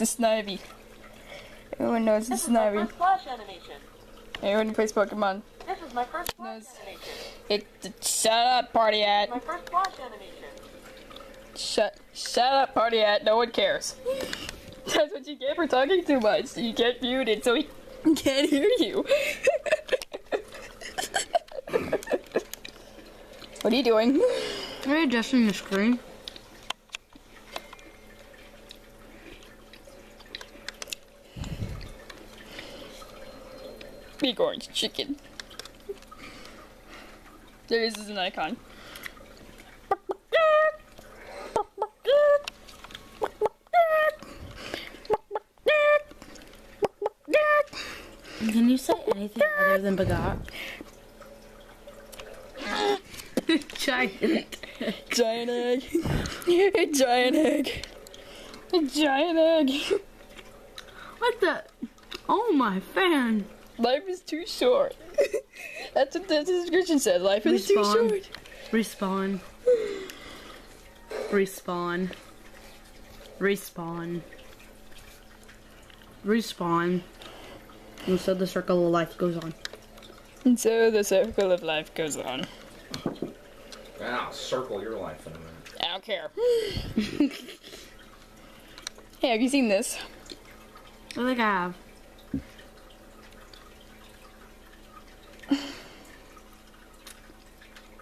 It's a Snivy. Everyone knows This it's is Snivy. first animation. Everyone who plays Pokemon. This is my first flash Nice. animation. It, shut up, party at. My first flash animation. Shut, shut up, party at. No one cares. That's what you get for talking too much. You get muted, so he can't hear you. what are you doing? Are you adjusting the screen? Big orange chicken. There is an icon. Can you say anything other than bagat? Giant. Giant egg. A giant egg. A giant egg. What the? Oh my fan. Life is too short. That's what the description says. Life is too short. Respawn. Respawn. Respawn. Respawn. And so the circle of life goes on. And so the circle of life goes on. And I'll circle your life in a minute. I don't care. hey, have you seen this? I think I have.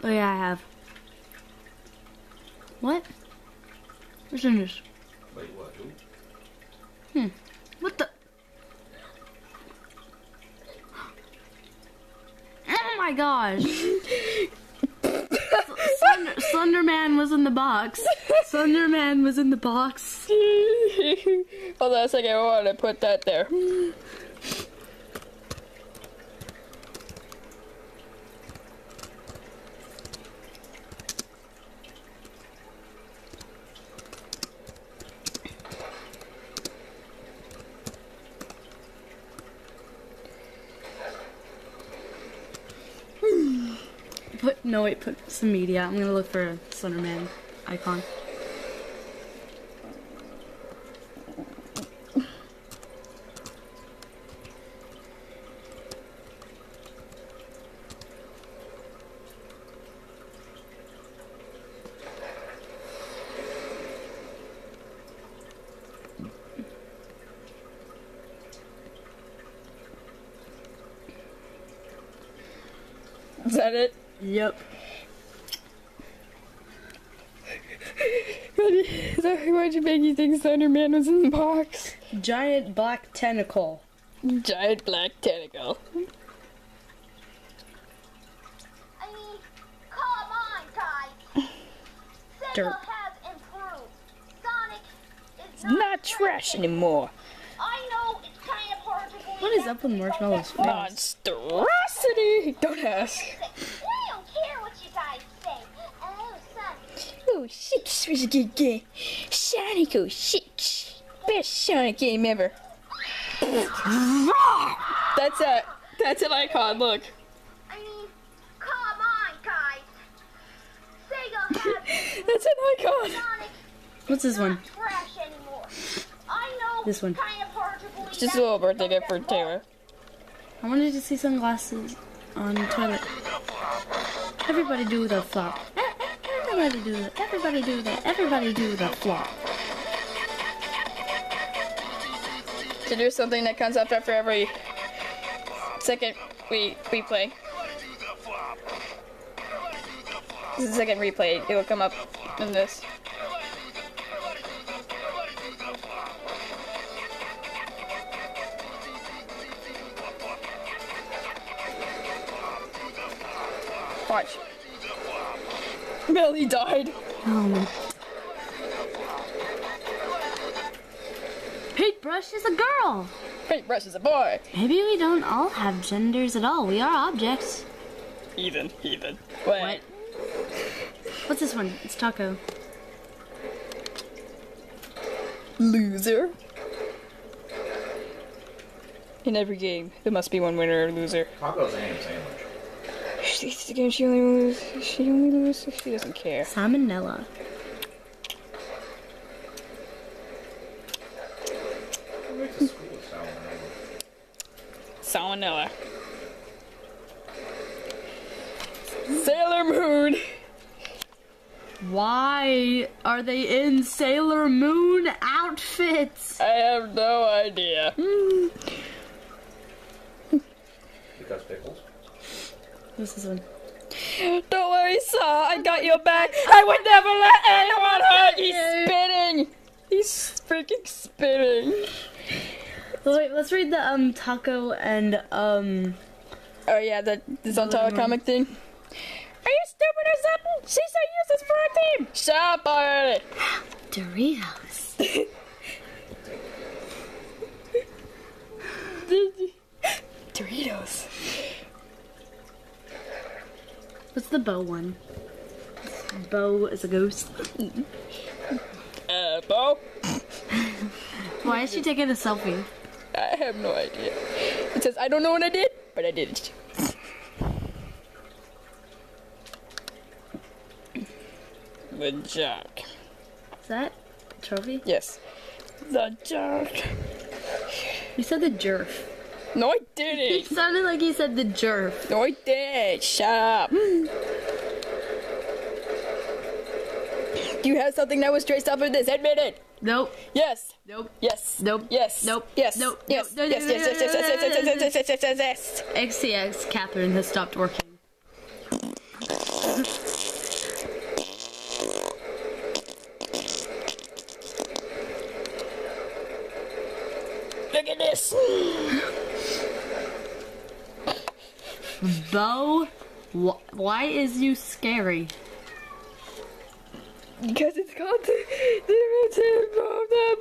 Oh yeah, I have. What? What's in this? Wait, what? Who? Hmm, what the? Oh my gosh! Slender, Slenderman was in the box. Slenderman was in the box. Hold on a second, I want to put that there. No wait, put some media. I'm gonna look for a Slenderman icon. Is that it? Yep. Why'd you make you think Slenderman was in the box? Giant black tentacle. Giant black tentacle. I mean, come on, guys. Dirt. has improved. Sonic is Not not, trash anymore. I know it's kind of hard to believe. What is up with Marshmallow's face? Monstrosity! Don't ask. 06 was a good game. Sonic 06. Best Sonic game ever. That's a that's an icon, look. That's an icon. What's this one? this one. It's just a little birthday gift for Taylor. I wanted to see sunglasses on toilet. Everybody do the flop. Everybody do that. Everybody do that. Everybody do the flop. To do something that comes up after every second we we play. This is the second replay. It will come up in this. Watch. Melly died. Um. Paintbrush is a girl. Paintbrush is a boy. Maybe we don't all have genders at all. We are objects. Heathen, heathen. Wait. What? What's this one? It's taco. Loser. In every game, there must be one winner or loser. Taco's a ham sandwich. She's again. She only loses. She only loses. She doesn't care. Salmonella. went to school with salmonella. Salmonella. Sailor Moon. Why are they in Sailor Moon outfits? I have no idea. Hmm. Because pickles. This is one. Don't worry, Saw. I got your back. I would never let anyone hurt you. He's spitting. He's freaking spitting. Well, wait, let's read the um taco and um. Oh yeah, the the Zontara comic thing. Are you stupid or something? She's so useless for our team. Shut up already. Doritos. Doritos. What's the bow one? Bow is a ghost. Uh, Bow? Why is she taking a selfie? I have no idea. It says I don't know what I did, but I did it. The jack. Is that a trophy? Yes. The jerk. You said the jerf. No, I didn't. It sounded like you said the jerf. No, I did. Shut up. Do you have something that was traced off of this. Admit it. Nope. Yes. Nope. Yes. Nope. Yes. Nope. Yes. Nope. Yes. Nope. Yes. Yes. Yes. Yes. Yes. Yes. Yes. Yes. Yes. Yes. Yes. Yes. Yes. XCX Catherine has stopped working. Look at this. Bow, wh- why is you scary? Because it's called the, the return of the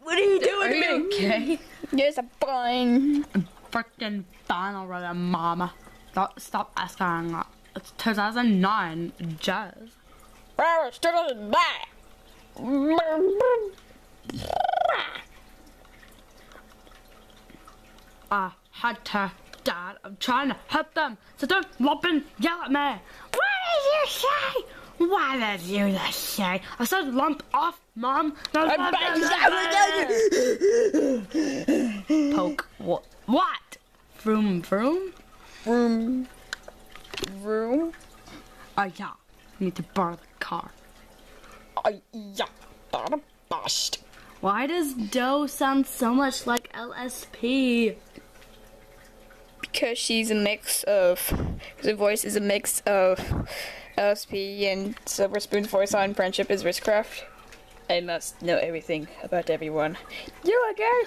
What are you doing Are to you me? okay? Yes, I'm fine. Freaking fine already, mama. Stop, stop asking. uh, It's 2009. Jazz. I had to, Dad. I'm trying to help them. So don't lop and yell at me. What did you say? What did you just say? I said lump off, Mom. No, I'm lump back. Poke. What? What? Vroom, vroom? Room. Room. Oh, yeah. I need to borrow the car. I yeah. Bada bust. Why does Doe sound so much like LSP? Because she's a mix of. Because her voice is a mix of LSP and Silver Spoon's voice on Friendship is Witchcraft. I must know everything about everyone. You again?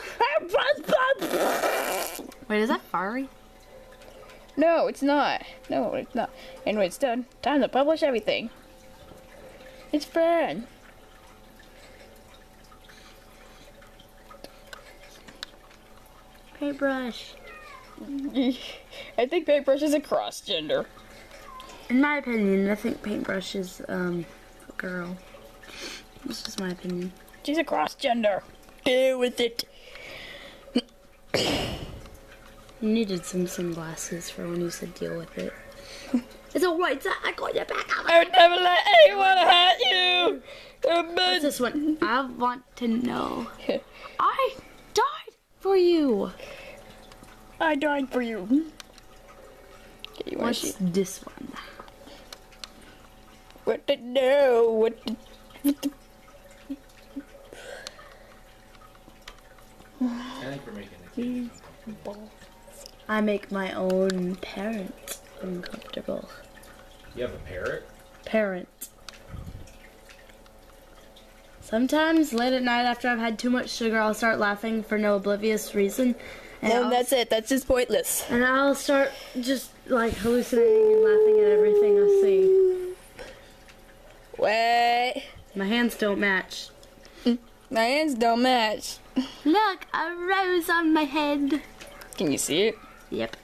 Wait, is that Fari? No, it's not. No, it's not. And when it's done, time to publish everything. It's fun. Paintbrush. I think Paintbrush is a cross gender. In my opinion, I think Paintbrush is, um, a girl. This is my opinion. She's a cross gender. Deal with it. You needed some sunglasses for when you said deal with it. it's alright, I got your back. I would never let anyone hurt you. What's this one? I want to know. I died for you. I died for you. Okay, What's this one? What to know? What to, what to I think we're making the kids I make my own parent uncomfortable. You have a parrot? Parent. Sometimes late at night after I've had too much sugar, I'll start laughing for no oblivious reason. And, No, I'll, that's it. That's just pointless. and I'll start just like hallucinating and laughing at everything I see. Wait. My hands don't match. My hands don't match. Look, a rose on my head. Can you see it? Yep.